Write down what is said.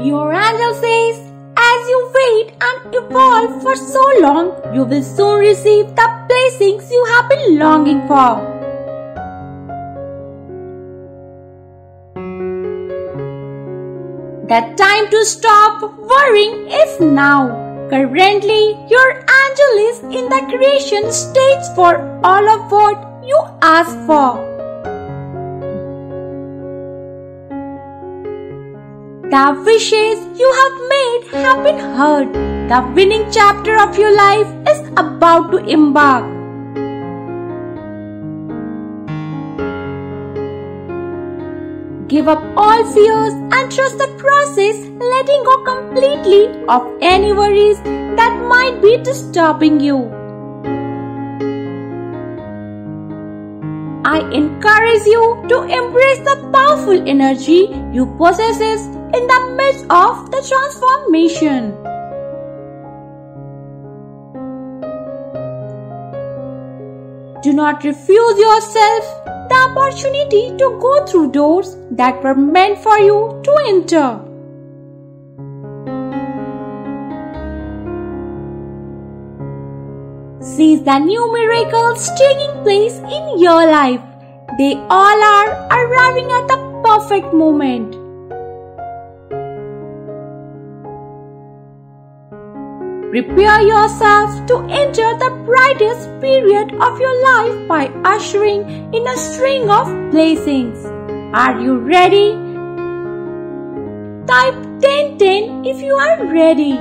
Your angel says, as you wait and evolve for so long, you will soon receive the blessings you have been longing for. The time to stop worrying is now. Currently, your angel is in the creation stage for all of what you ask for. The wishes you have made have been heard. The winning chapter of your life is about to embark. Give up all fears and trust the process, letting go completely of any worries that might be disturbing you. I encourage you to embrace the powerful energy you possess in the midst of the transformation. Do not refuse yourself the opportunity to go through doors that were meant for you to enter. Seize the new miracles taking place in your life. They all are arriving at the perfect moment. Prepare yourself to enter the brightest period of your life by ushering in a string of blessings. Are you ready? Type 1010 if you are ready.